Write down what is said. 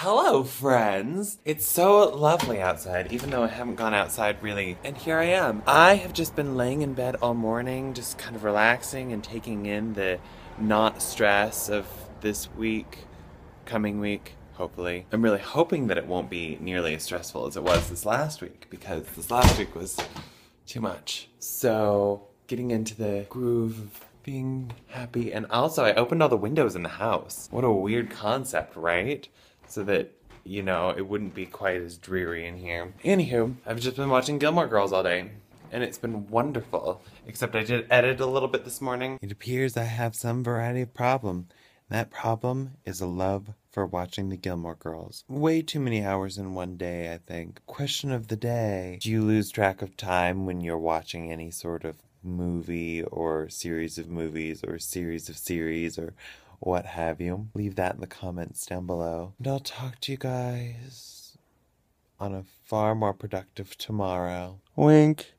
Hello, friends! It's so lovely outside, even though I haven't gone outside really. And here I am. I have just been laying in bed all morning, just kind of relaxing and taking in the not stress of this week, coming week, hopefully. I'm really hoping that it won't be nearly as stressful as it was this last week, because this last week was too much. So, getting into the groove of being happy. And also, I opened all the windows in the house. What a weird concept, right? So that, you know, it wouldn't be quite as dreary in here. Anywho, I've just been watching Gilmore Girls all day. And it's been wonderful. Except I did edit a little bit this morning. It appears I have some variety of problem. That problem is a love for watching the Gilmore Girls. Way too many hours in one day, I think. Question of the day Do you lose track of time when you're watching any sort of movie or series of movies or series of series or what have you? Leave that in the comments down below. And I'll talk to you guys on a far more productive tomorrow. Wink.